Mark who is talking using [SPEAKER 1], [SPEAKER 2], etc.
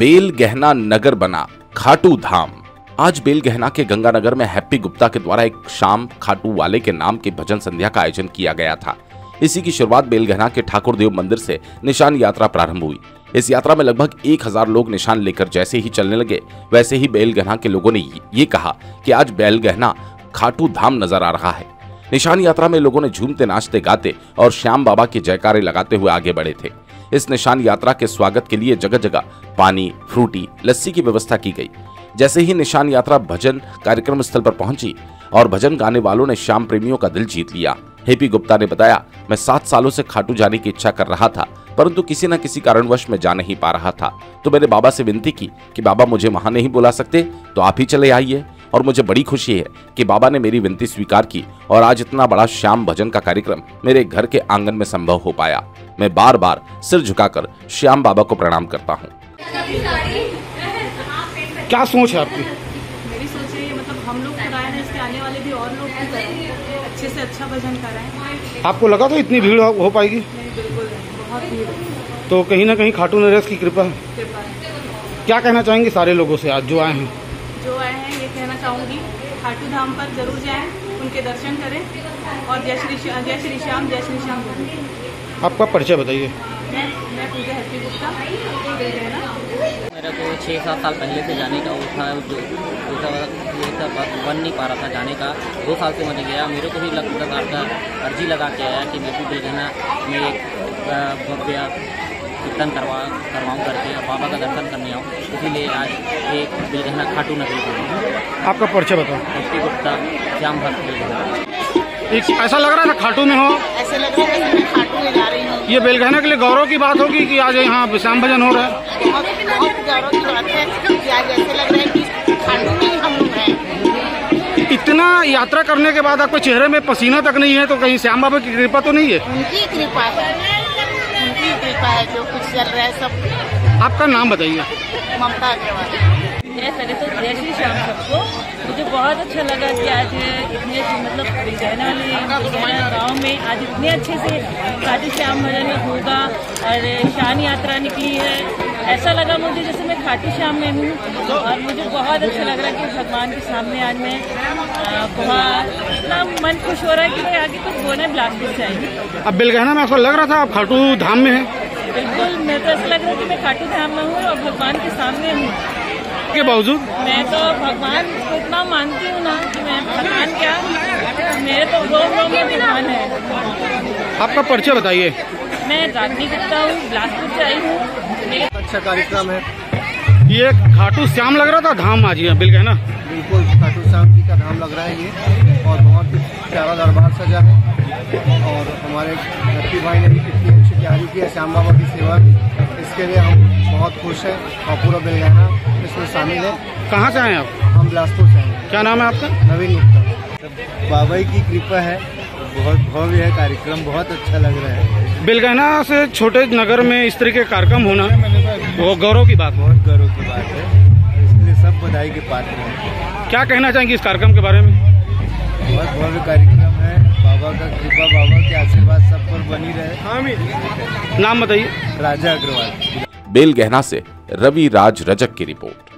[SPEAKER 1] Bell गहना नगर बना, खाटू धाम। आज बेल गहना के गंगानगर में हैप्पी गुप्ता के द्वारा एक शाम खाटू वाले के नाम के भजन संध्या का आयोजन किया गया था। इसी की शुरुआत बेलगहना के ठाकुर देव मंदिर से निशान यात्रा प्रारंभ हुई। इस यात्रा में लगभग एक हज़ार लोग निशान लेकर जैसे ही चलने लगे, वैसे ही बेलगहना के लोगों ने ये कहा कि आज बेलगहना खाटू धाम नज़र आ रहा है। निशान यात्रा में लोगों ने झूमते नाचते गाते और श्याम बाबा के जयकारे लगाते हुए आगे बढ़े थे। इस निशान यात्रा के स्वागत के लिए जगह जगह पानी, फ्रूटी, लस्सी की व्यवस्था की गई। जैसे ही निशान यात्रा भजन कार्यक्रम स्थल पर पहुँची और भजन गाने वालों ने श्याम प्रेमियों का दिल जीत लिया, हेपी गुप्ता ने बताया, मैं सात सालों से खाटू जाने की इच्छा कर रहा था, परंतु किसी न किसी कारणवश मैं जा नहीं पा रहा था। तो मैंने बाबा से विनती की कि बाबा मुझे वहाँ नहीं बुला सकते तो आप ही चले आइए। और मुझे बड़ी खुशी है कि बाबा ने मेरी विनती स्वीकार की और आज इतना बड़ा श्याम भजन का कार्यक्रम मेरे घर के आँगन में संभव हो पाया। मैं बार बार सिर झुकाकर श्याम बाबा को प्रणाम करता हूँ।
[SPEAKER 2] क्या सोच है आपकी?
[SPEAKER 3] मेरी सोच है मतलब हम लोग हैं इसके आने वाले भी और लोग अच्छे से अच्छा भजन कराएँ।
[SPEAKER 2] आपको लगा था इतनी भीड़ हो पाएगी?
[SPEAKER 3] बिल्कुल बहुत भीड़
[SPEAKER 2] तो कहीं ना कहीं खाटू नरेश की कृपा है। क्या कहना चाहेंगे सारे लोगों से आज जो आए हैं?
[SPEAKER 3] चाहूँगी। खाटू धाम पर ज़रूर जाएँ उनके दर्शन करें। और जय श्री श्याम जय श्री श्याम जय श्री श्याम।
[SPEAKER 2] आपका परिचय बताइए।
[SPEAKER 3] मैं मैं पूजा गुप्ता।
[SPEAKER 4] मेरे को छः सात साल पहले से जाने का वो था जो वो था वो था बस बन नहीं पा रहा था जाने का। दो साल से मैंने गया। मेरे को भी लग प्रकार का अर्जी लगा के आया कि मैं भी बिलगना मैं एक कीर्तन करवा करवाऊँ करके बाबा का दर्शन करने आऊँ इसीलिए आज एक बिलगना खाटू नगरी को
[SPEAKER 2] आपका परिचय बताओ।
[SPEAKER 4] एस गुप्ता श्याम भक्त
[SPEAKER 2] ऐसा लग रहा था खाटू में हो।
[SPEAKER 5] ऐसे लग रहा है मैं खाटू में जा रही हूँ।
[SPEAKER 2] ये बेलगहना के लिए गौरव की बात होगी कि आज यहाँ श्याम भजन हो रहा है।
[SPEAKER 5] बहुत बहुत गौरव की बात है कि आज ऐसे लग रहा है कि खाटू में हम लोग हैं।
[SPEAKER 2] इतना यात्रा करने के बाद आपके चेहरे में पसीना तक नहीं है तो कहीं श्याम बाबा की कृपा तो नहीं है?
[SPEAKER 5] उनकी कृपा है। उनकी है जो कुछ चल रहा है सब।
[SPEAKER 2] आपका नाम बताइए।
[SPEAKER 5] ममता अग्रवाल।
[SPEAKER 3] जय तो जय श्री श्याम सबको। मुझे बहुत अच्छा लगा कि आज इतने मतलब में बिलगहना गाँव में आज इतने अच्छे से खाटू श्याम भजन होगा और शान यात्रा निकली है। ऐसा लगा मुझे जैसे मैं खाटू श्याम में हूँ। और मुझे बहुत अच्छा लग रहा है कि भगवान के सामने आज मैं बहुत इतना मन खुश हो रहा है कि मैं आगे कुछ बोलना बिलासपुर से आई
[SPEAKER 2] अब बेलगहना में ऐसा लग रहा था आप खाटू धाम में है?
[SPEAKER 3] बिल्कुल मैं तो ऐसा लग रहा है कि मैं खाटू धाम में हूँ और भगवान के सामने हूँ।
[SPEAKER 2] के बावजूद?
[SPEAKER 3] मैं तो भगवान को इतना मानती हूँ ना कि मैं भगवान क्या? मेरे तो रोम रोम में भगवान है।
[SPEAKER 2] आपका परिचय बताइए।
[SPEAKER 3] मैं रागनी गुप्ता हूँ बिलासपुर से आई हूँ।
[SPEAKER 6] अच्छा कार्यक्रम है।
[SPEAKER 2] ये खाटू श्याम लग रहा था धाम आज ये बेलगहना
[SPEAKER 6] बिल्कुल खाटू श्याम जी का धाम लग रहा है ये। और बहुत ही प्यारा दरबार सजा है। और हमारे लक्की भाई ने भी कितनी की है श्याम बाबा की सेवा इसके लिए हम बहुत खुश हैं और पूरा बेलगाना इसमें शामिल है।
[SPEAKER 2] कहाँ से आए आप?
[SPEAKER 6] हम बिलासपुर से हैं।
[SPEAKER 2] क्या नाम है आपका?
[SPEAKER 6] नवीन गुप्ता। बाबा की कृपा है। बहुत भव्य है कार्यक्रम बहुत अच्छा लग रहा है।
[SPEAKER 2] बेलगहना से छोटे नगर में इस तरह के कार्यक्रम होना वो गौरव की बात
[SPEAKER 6] बहुत गौरव की बात है। इसलिए सब बधाई के पात्र हैं।
[SPEAKER 2] क्या कहना चाहेंगे इस कार्यक्रम के बारे में?
[SPEAKER 6] बहुत भव्य कार्यक्रम का कृपा बाबा के आशीर्वाद सब पर बनी रहे।
[SPEAKER 2] नाम बताइए।
[SPEAKER 6] राजा अग्रवाल।
[SPEAKER 1] बेल गहना से रवि राज रजक की रिपोर्ट।